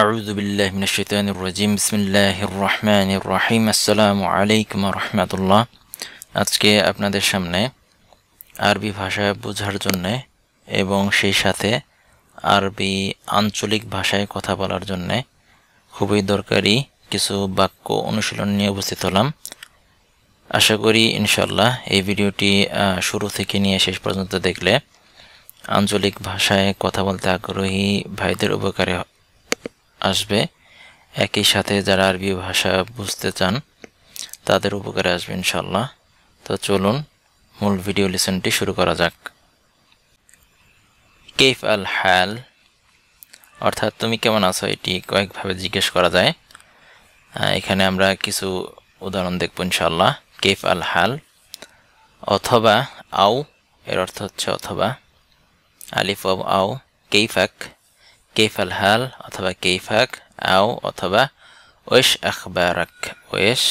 أعوذ بالله من الشيطان الرجيم بسم الله الرحمن الرحيم আসসালামু আলাইকুম রহমতুল্লাহ আজকে আপনাদের সামনে আরবি ভাষা বোঝার জন্য এবং সেই সাথে আরবি আঞ্চলিক ভাষায় কথা বলার জন্য খুবই দরকারি কিছু বাক্য অনুশীলন নিয়ে উপস্থিত হলাম আশা করি ইনশাল্লাহ এই ভিডিওটি শুরু থেকে নিয়ে শেষ পর্যন্ত দেখলে আঞ্চলিক ভাষায় কথা বলতে আগ্রহী ভাইদের উপকারে আসবে, একই সাথে যারা আরবি ভাষা বুঝতে চান, তাদের উপকারে আসবে ইনশাল্লাহ তো চলুন, মূল ভিডিও লিসনটি শুরু করা যাক। কেফ আল হাল? অর্থাৎ তুমি কেমন আছো এটি কয়েকভাবে জিজ্ঞেস করা যায়। এখানে আমরা কিছু উদাহরণ দেখব ইনশাল্লাহ কেফ আল হাল, অথবা আও, এর অর্থ হচ্ছে অথবা। আলিফ আও, কেইফাক কেইফ আল হাল অথবা কেইফাক আও অথবা ওয়েশ আখবারাক ওয়েশ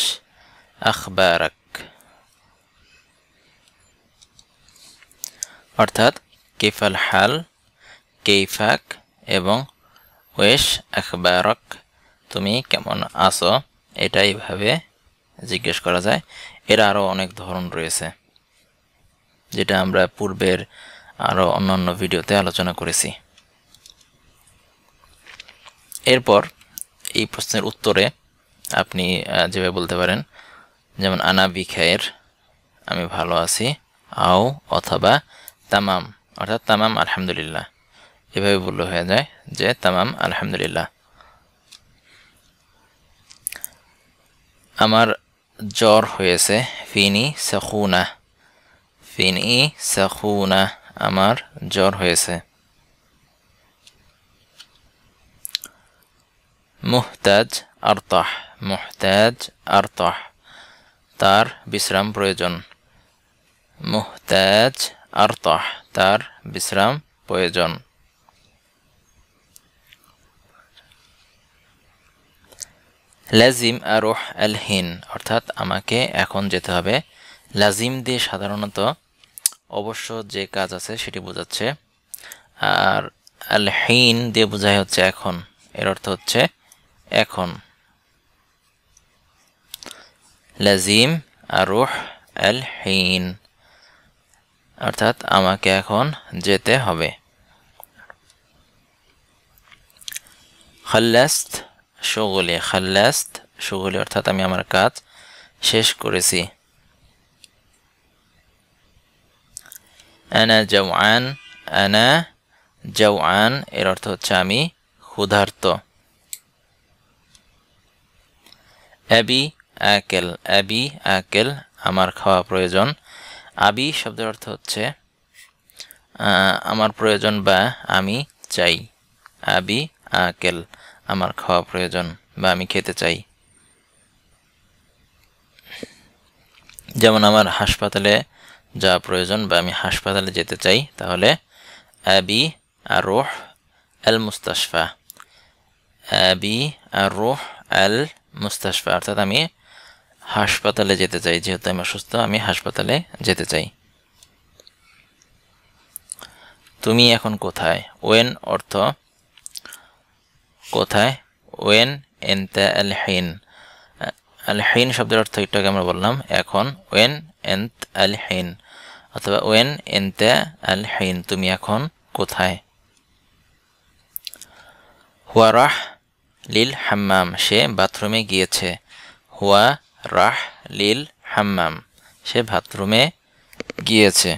আখবারাক অর্থাৎ কেইফ আল হাল কেইফাক এবং ওয়েশ আখবারক তুমি কেমন আছো? এটা এইভাবে জিজ্ঞেস করা যায়। এর আরও অনেক ধরন রয়েছে, যেটা আমরা পূর্বের আরও অন্যান্য ভিডিওতে আলোচনা করেছি। এরপর এই প্রশ্নের উত্তরে আপনি যেভাবে বলতে পারেন, যেমন, আনা বিখায়ের আমি ভালো আছি, আও অথবা তামাম। অর্থাৎ তামাম, আলহামদুলিল্লাহ। এভাবে বললে হয়ে যায় যে, তামাম, আলহামদুলিল্লাহ। আমার জ্বর হয়েছে, ফিনি সাখুনা। ফিনি সাখুনা, আমার জ্বর হয়েছে। মুহতাজ, আরতাহ। মুহতাজ, আরতাহ। তার বিশ্রাম প্রয়োজন। মুহতাজ, আরতাহ। তার বিশ্রাম প্রয়োজন। লাজিম আরোহ আলহিন, অর্থাৎ আমাকে এখন যেতে হবে। লাজিম দিয়ে সাধারণত অবশ্য যে কাজ আছে সেটি বোঝাচ্ছে। আর আলহিন দিয়ে বোঝায় হচ্ছে এখন। এর অর্থ হচ্ছে এখন। লাজিম আরুহ আল হিন। অর্থাৎ আমাকে এখন যেতে হবে। খাল্লাস্ত সুগুলি খাল্লাস্ত সুগুলি অর্থাৎ আমি আমার কাজ শেষ করেছি। আনা জওয়ান আনা জওয়ান, এর অর্থ হচ্ছে আমি ক্ষুধার্ত। অ্যাবি আকেল অ্যাবি আকেল আমার খাওয়া প্রয়োজন। আবি শব্দের অর্থ হচ্ছে আমার প্রয়োজন বা আমি চাই। আবি আকেল আমার খাওয়া প্রয়োজন বা আমি খেতে চাই। যেমন আমার হাসপাতালে যা প্রয়োজন বা আমি হাসপাতালে যেতে চাই, তাহলে আবি আর রোহ আল মুস্তাশফা আবি রোহ আল মুস্তাশফা অর্থাৎ আমি হাসপাতালে যেতে চাই, যেহেতু আমি অসুস্থ, আমি হাসপাতালে যেতে চাই। তুমি এখন কোথায়? ওয়েন অর্থ কোথায়? ওয়েন এনতা আল হিন আল শব্দের অর্থ একটু আমরা বললাম, এখন ওয়েন এন্ত আল হিন অথবা ওয়েন এনতা আল হিন তুমি এখন কোথায়? হুয়ারাহ লিল হাম্মাম, সে বাথরুমে গিয়েছে। হুয়া রাহ লিল হাম্মাম, সে বাথরুমে গিয়েছে।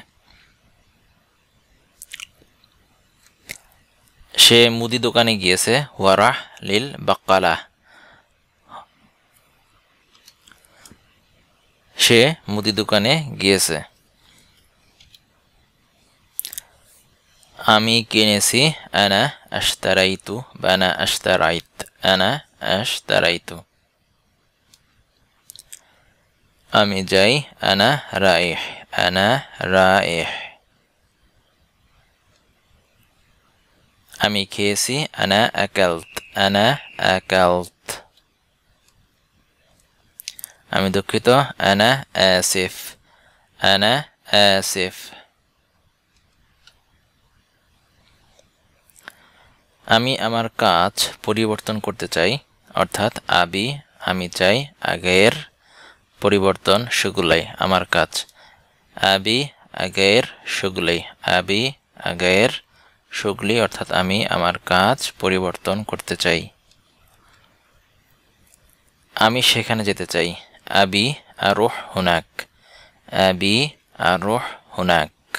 সে মুদি দোকানে গিয়েছে। হুয়ারাহ লিল বাক্কালা। সে মুদি দোকানে গিয়েছে। আমি কিনেছি, আনা আশতারাইতু বানা আশতারাইত। আনা আশতারাইতু আমি যাই আনা রাইহ আনা রাইহ আমি খেয়েছি আনা আকালত আনা আকালত আমি দুঃখিত আনা আসিফ আনা আসিফ আমি আমার কাজ পরিবর্তন করতে চাই, অর্থাৎ আবি আমি চাই আগের পরিবর্তন সেগুলাই, আমার কাজ। আবি আগের সেগুলাই আবি আগের সুগলি, অর্থাৎ আমি আমার কাজ পরিবর্তন করতে চাই। আমি সেখানে যেতে চাই। আবি আরোহ হুনাক। আবি আরোহ হুনাক।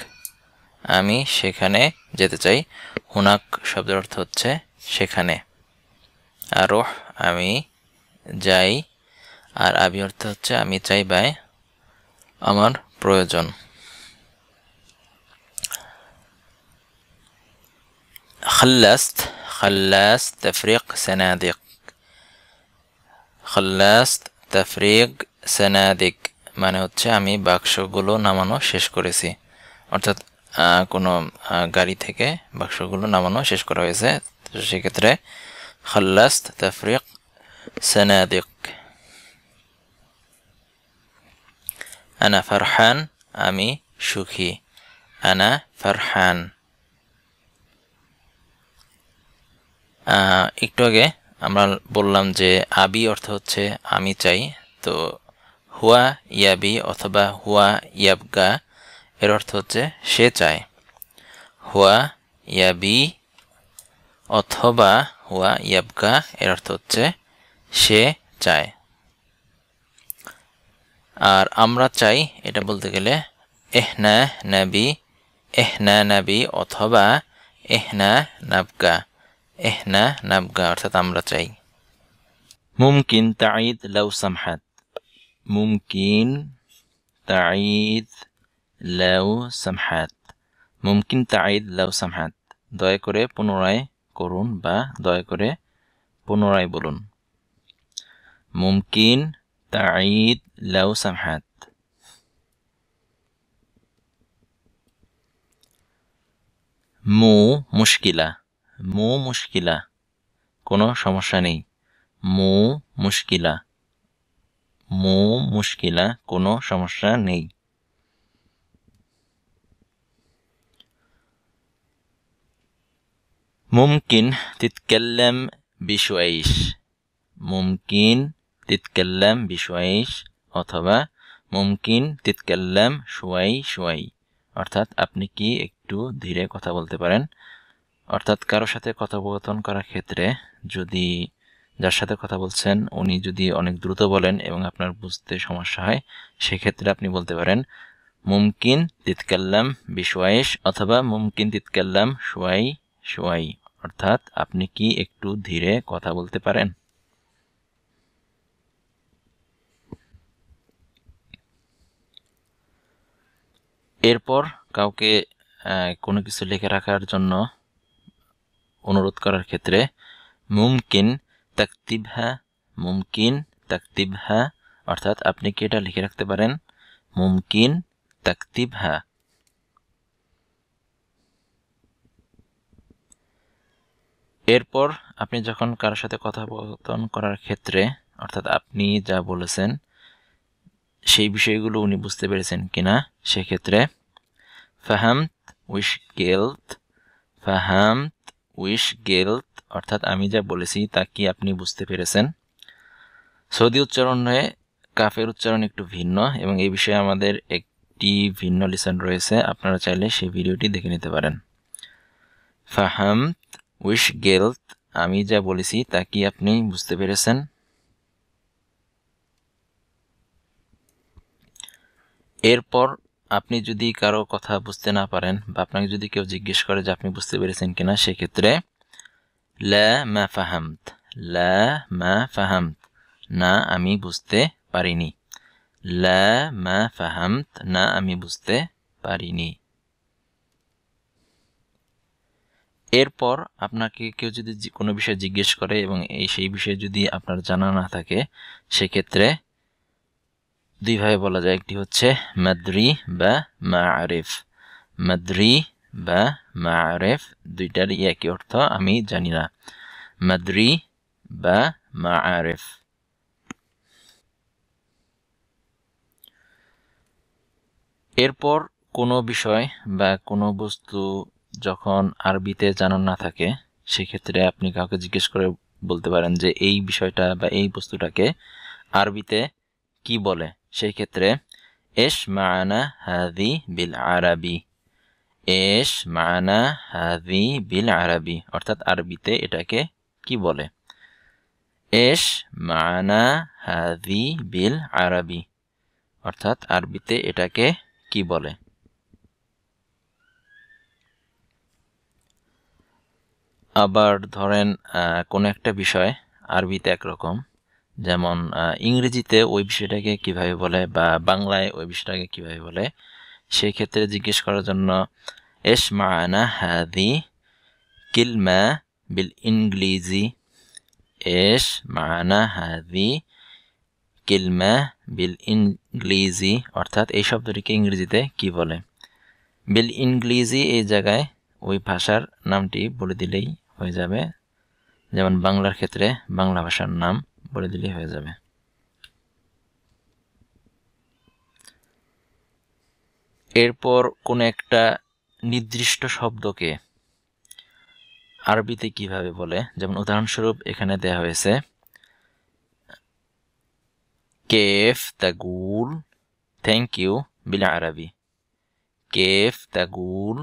আমি সেখানে যেতে চাই। হুনাক শব্দের অর্থ হচ্ছে সেখানে আরোহ আমি যাই আর আবি অর্থ হচ্ছে আমি চাই বাই আমার প্রয়োজন خلصت خلصت تفريق سنادق خلصت تفريق سنادق মানে হচ্ছে আমি বাক্সগুলো নামানো শেষ করেছি অর্থাৎ কোনো গাড়ি থেকে বাক্সগুলো নামানো শেষ করা হয়েছে। তো সেক্ষেত্রে খাল্লাস্ত তাফরিক সানাদিক। আনা ফারহান, আমি সুখী। আনা ফারহান। একটু আগে আমরা বললাম যে আবি অর্থ হচ্ছে আমি চাই। তো হুয়া ইয়াবি অথবা হুয়া ইয়াবগা এর অর্থ হচ্ছে সে চায়। হুয়া ইয়াবি অথবা হুয়া ইয়াবগা এর অর্থ হচ্ছে সে চায়। আর আমরা চাই এটা বলতে গেলে এহনা নাবি এহনা নাবি অথবা এহনা নাবগা এহনা নাবগা অর্থাৎ আমরা চাই। মুমকিন তাঈদ লাউ সামহাত। মুমকিন তাঈদ লাউ সামহাত। মুমকিন তাঈদ লাউ সামহাত। দয়া করে পুনরায় করুন বা দয়া করে পুনরায় বলুন। মুমকিন তাঈদ লাউ সামহাত। মু মুশকিলা। মু মুশকিলা। কোনো সমস্যা নেই। মু মুশকিলা। মু মুশকিলা কোনো সমস্যা নেই। ممكن تتكلم بشويش ممكن تتكلم بشويش অথবা মুমকিন তিতকাল্লাম শুয়াই শুয়াই অর্থাৎ আপনি কি একটু ধীরে কথা বলতে পারেন অর্থাৎ কারোর সাথে কথোপকথন করার ক্ষেত্রে যদি যার সাথে কথা বলছেন উনি যদি অনেক দ্রুত বলেন এবং আপনার বুঝতে সমস্যা হয় সেক্ষেত্রে আপনি বলতে পারেন মুমকিন তিতকাল্লাম বিশোয়াইশ অথবা মুমকিন তিতকাল্লাম শুয়াই শুয়াই অর্থাৎ আপনি কি একটু ধীরে কথা বলতে পারেন? এরপর কাউকে কোনো কিছু লিখে রাখার জন্য অনুরোধ করার ক্ষেত্রে মুমকিন তাকতিবহা মুমকিন তাকতিবহা, অর্থাৎ আপনি কি এটা লিখে রাখতে পারেন? মুমকিন তাকতিবহা। এরপর আপনি যখন কারোর সাথে কথোপকথন করার ক্ষেত্রে, অর্থাৎ আপনি যা বলেছেন, সেই বিষয়গুলো উনি বুঝতে পেরেছেন কিনা, সেক্ষেত্রে, ফাহামত উইশ গেলথ ফাহামত উইশ গেলথ অর্থাৎ আমি যা বলেছি তা কি আপনি বুঝতে পেরেছেন? সৌদি উচ্চারণে কাফের উচ্চারণ একটু ভিন্ন এবং এই বিষয়ে আমাদের একটি ভিন্ন লিসন রয়েছে, আপনারা চাইলে সেই ভিডিওটি দেখে নিতে পারেন। ফাহামত উইশ গেলথ, আমি যা বলেছি তা কি আপনি বুঝতে পেরেছেন? এরপর আপনি যদি কারও কথা বুঝতে না পারেন বা আপনাকে যদি কেউ জিজ্ঞেস করে যে আপনি বুঝতে পেরেছেন কিনা, সেক্ষেত্রে মা ফাহামত মা না, আমি বুঝতে পারিনি। লা মা ফাহামত, না, আমি বুঝতে পারিনি। এরপর আপনাকে কেউ যদি কোনো বিষয় জিজ্ঞেস করে এবং এই সেই বিষয়ে যদি আপনার জানা না থাকে, সেক্ষেত্রে দুইভাবে বলা যায়। একটি হচ্ছে মাদ্রি বা মা আরেফ মাদ্রি বা মা আরেফ দুইটারই একই অর্থ, আমি জানি না। মাদ্রি বা মা আরেফ এরপর কোনো বিষয় বা কোনো বস্তু যখন আরবিতে জানা না থাকে, সেক্ষেত্রে আপনি কাউকে জিজ্ঞেস করে বলতে পারেন যে, এই বিষয়টা বা এই বস্তুটাকে আরবিতে কি বলে? সেই ক্ষেত্রে এস মানা হাদি বিল আরবি। এস মানা হাদি বিল আরবি, অর্থাৎ আরবিতে এটাকে কি বলে? এস মানা হাদি বিল আরবি, অর্থাৎ আরবিতে এটাকে কি বলে? আবার ধরেন কোনো একটা বিষয় আরবিতে একরকম, যেমন ইংরেজিতে ওই বিষয়টাকে কীভাবে বলে বা বাংলায় ওই বিষয়টাকে কীভাবে বলে সেই ক্ষেত্রে জিজ্ঞেস করার জন্য এস মানা হাদি কিলমা বিল ইংলিজি? এস মানা হাদি কিলমা বিল ইংলিজি? অর্থাৎ এই শব্দটিকে ইংরেজিতে কি বলে? বিল ইংলিজি এই জায়গায় ওই ভাষার নামটি বলে দিলেই হয়ে যাবে। যেমন বাংলার ক্ষেত্রে বাংলা ভাষার নাম বলে দিলেই হয়ে যাবে। এরপর কোন একটা নির্দিষ্ট শব্দকে আরবিতে কীভাবে বলে? যেমন উদাহরণস্বরূপ এখানে দেয়া হয়েছে, কেফ তাগুল থ্যাংক ইউ, বিল আরবি। কেফ তাগুল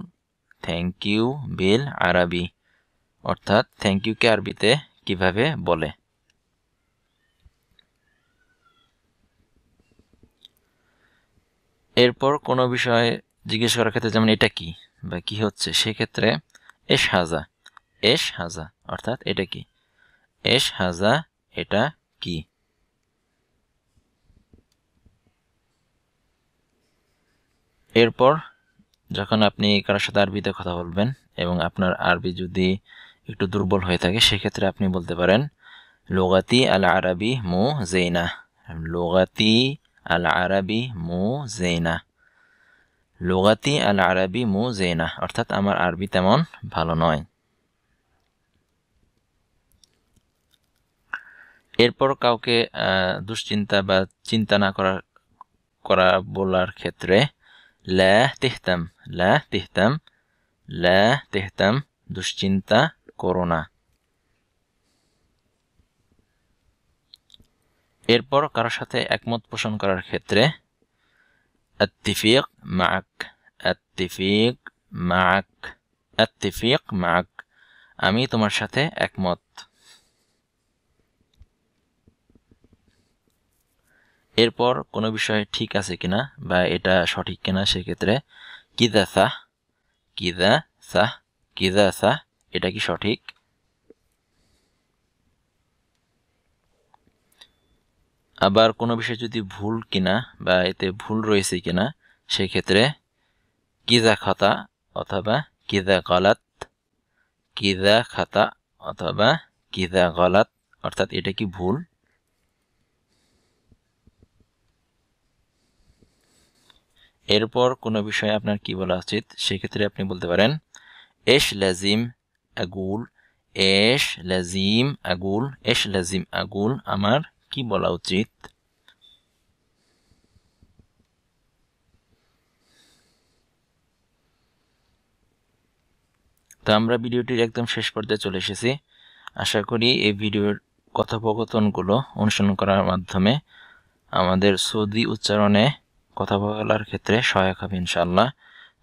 থ্যাংক ইউ, বিল আরবি। অর্থাৎ থ্যাংক ইউকে আরবিতে কীভাবে বলে? এরপর কোনো বিষয়ে জিজ্ঞেস করার ক্ষেত্রে যেমন এটা কি বা কি হচ্ছে, সেক্ষেত্রে এস হাজা এস হাজা, অর্থাৎ এটা কি? এস হাজা, এটা কি? এরপর যখন আপনি কারোর সাথে আরবিতে কথা বলবেন এবং আপনার আরবি যদি একটু দুর্বল হয়ে থাকে, সেক্ষেত্রে আপনি বলতে পারেন, লোগাতি আল আরবি মু জেইনা। লোগাতি আল আরবি মু জেইনা। লোগাতি আল আরবি মু জেইনা। অর্থাৎ আমার আরবি তেমন ভালো নয়। এরপর কাউকে দুশ্চিন্তা বা চিন্তা না করা করা বলার ক্ষেত্রে, লা তেহতাম। লা তেহতাম। লা তেহতাম। দুশ্চিন্তা। করো না এরপর কারোর সাথে একমত পোষণ করার ক্ষেত্রে মাক মাক মাক, আমি তোমার সাথে একমত। এরপর কোনো বিষয় ঠিক আছে কিনা বা এটা সঠিক কিনা সেক্ষেত্রে কিদা সাহ কিদা সাহ কিদা সাহ এটা কি সঠিক? আবার কোনো বিষয় যদি ভুল কিনা বা এতে ভুল রয়েছে কিনা, সেক্ষেত্রে কিদা খাতা অথবা কিদা গলাত কিদা খাতা অথবা কিদা গলাত, অর্থাৎ এটা কি ভুল? এরপর কোনো বিষয়ে আপনার কি বলা উচিত, সেক্ষেত্রে আপনি বলতে পারেন, এশ লাজিম আগুল, এশ, লাজিম, আগুল, এশ, লাজিম, আগুল, আমার কি বলা উচিত? তো আমরা ভিডিওটির একদম শেষ পর্যায়ে চলে এসেছি। আশা করি এই ভিডিওর কথোপকথনগুলো অনুসরণ করার মাধ্যমে আমাদের সৌদি উচ্চারণে কথা বলার ক্ষেত্রে সহায়ক হবে ইনশাল্লাহ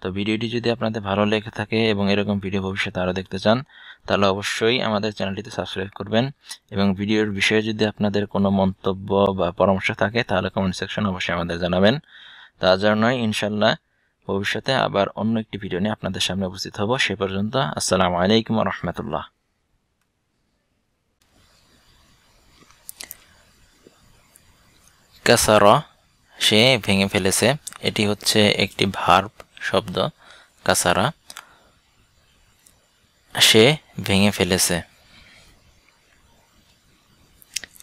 তো ভিডিওটি যদি আপনাদের ভালো লেগে থাকে এবং এরকম ভিডিও ভবিষ্যতে আরও দেখতে চান, তাহলে অবশ্যই আমাদের চ্যানেলটিতে সাবস্ক্রাইব করবেন। এবং ভিডিওর বিষয়ে যদি আপনাদের কোনো মন্তব্য বা পরামর্শ থাকে, তাহলে কমেন্ট সেকশন অবশ্যই আমাদের জানাবেন। তা নয় ইনশাল্লাহ ভবিষ্যতে আবার অন্য একটি ভিডিও নিয়ে আপনাদের সামনে উপস্থিত হব। সে পর্যন্ত আসসালামু আলাইকুম রহমতুল্লাহ। কাসারা, সে ভেঙে ফেলেছে। এটি হচ্ছে একটি ভার্ব। শব্দ কাসারা সে ভেঙে ফেলেছে।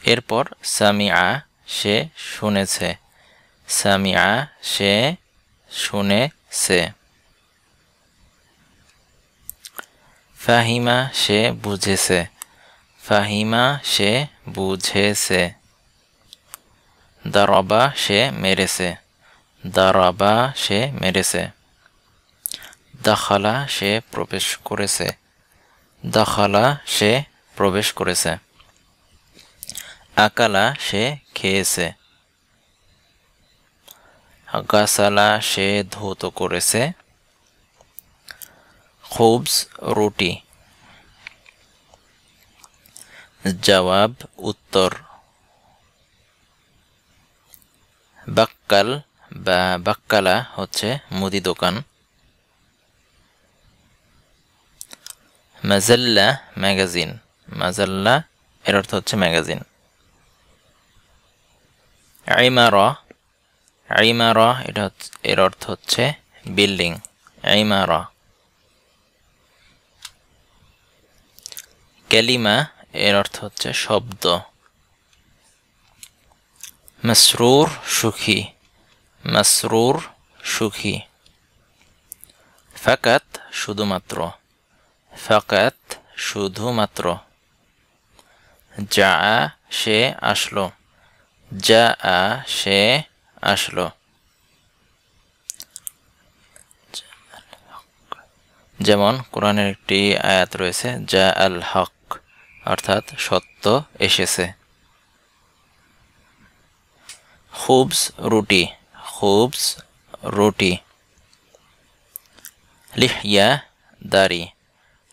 এরপর, সামিয়া, সে শুনেছে। সামিয়া, সে শুনেছে। ফাহিমা, সে বুঝেছে। ফাহিমা, সে বুঝেছে। দারবা, সে মেরেছে। দারাবা, সে মেরেছে। দাখালা সে প্রবেশ করেছে। দাখালা সে প্রবেশ করেছে। আকালা সে খেয়েছে। গাসালা সে ধৌত করেছে। খুবস রুটি। জবাব, উত্তর। বাক্কাল বা বাক্কালা হচ্ছে মুদি দোকান। মাজাল্লা ম্যাগাজিন মাজাল্লা এর অর্থ হচ্ছে ম্যাগাজিন আইমারা আইমারা এটা হচ্ছে, এর অর্থ হচ্ছে বিল্ডিং আইমারা ক্যালিমা এর অর্থ হচ্ছে শব্দ. মসরুর সুখী. মসরুর সুখী. ফাকাত শুধুমাত্র. ফাকাত শুধুমাত্র। যা সে আসলো। যা সে আসলো। যেমন কোরআনের একটি আয়াত রয়েছে যা আল হক, অর্থাৎ সত্য এসেছে। খুবস রুটি খুবস রুটি। লিহিয়া দাড়ি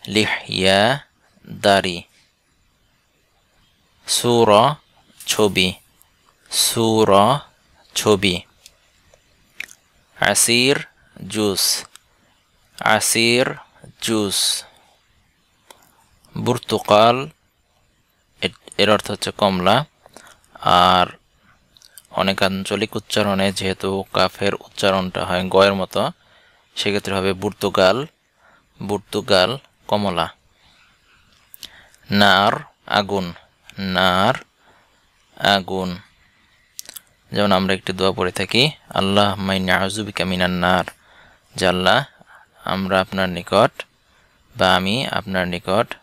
লিহিয়া দাড়ি। সুর ছবি। সুর ছবি। আসির জুস। আসির জুস। বুর্তুকাল এর অর্থ হচ্ছে কমলা। আর অনেক আঞ্চলিক উচ্চারণে যেহেতু কাফের উচ্চারণটা হয় গয়ের মতো, সেক্ষেত্রে হবে বুর্তুগাল। বুর্তুগাল কমলা। নার, আগুন। নার, আগুন। যেমন আমরা একটি দোয়া পড়ে থাকি আল্লাহ মাইনা আজুবিকা মিনান নার। আল্লাহ, আমরা আপনার নিকট বা আমি আপনার নিকট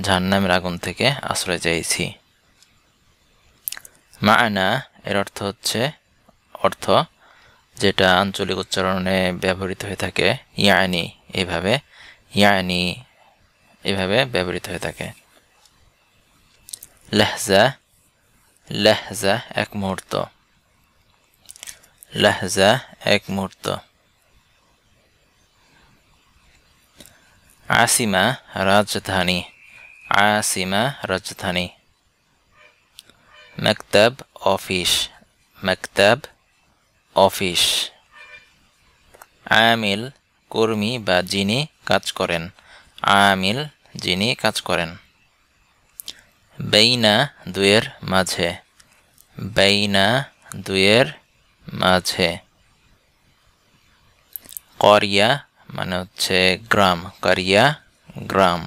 জাহান্নামের আগুন থেকে আশ্রয় চাইছি। মায়না এর অর্থ হচ্ছে, অর্থ যেটা আঞ্চলিক উচ্চারণে ব্যবহৃত হয়ে থাকে, ইয়ানি, এভাবে ইয়ানি, এভাবে ব্যবহৃত হয়ে থাকে। লেহজা লেহজা এক মুহূর্ত। লেহজা এক মুহূর্ত। আসিমা রাজধানী আসিমা রাজধানী। মক্তব অফিস মক্তব অফিস। আমিল, কর্মী বা যিনি কাজ করেন, আমিল যিনি কাজ করেন। বেইনা দুয়ের মাঝে, বেইনা দুয়ের মাঝে। করিয়া মানে হচ্ছে গ্রাম, করিয়া গ্রাম।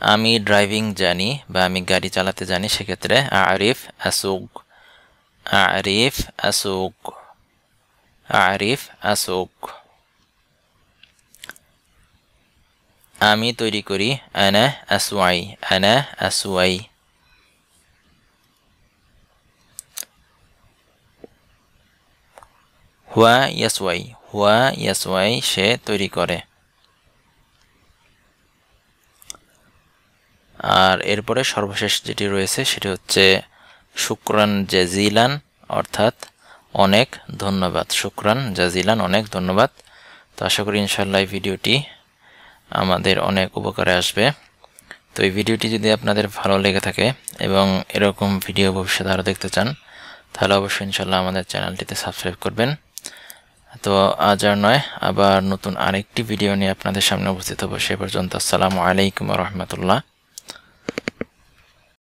আমি ড্রাইভিং জানি বা আমি গাড়ি চালাতে জানি, সেক্ষেত্রে আরিফ আসুক আরিফ আসুক আরিফ আসুক আমি তৈরি করি আনা আসুয়াই আনা আসুয়াই হুয়া ইয়াসওয়াই হুয়া ইয়াসওয়াই সে তৈরি করে। আর এরপরে সর্বশেষ যেটি রয়েছে সেটি হচ্ছে শুক্রান জাজিলান, অর্থাৎ অনেক ধন্যবাদ। শুক্রান জাজিলান, অনেক ধন্যবাদ। তো আশা করি ইনশাল্লাহ ভিডিওটি আমাদের অনেক উপকারে আসবে। তো এই ভিডিওটি যদি আপনাদের ভালো লেগে থাকে এবং এরকম ভিডিও ভবিষ্যতে আরও দেখতে চান, তাহলে অবশ্যই ইনশাল্লাহ আমাদের চ্যানেলটিতে সাবস্ক্রাইব করবেন। তো আজ আর নয়, আবার নতুন আরেকটি ভিডিও নিয়ে আপনাদের সামনে উপস্থিত হব। সে পর্যন্ত আসসালামু আলাইকুম রহমতুল্লাহ।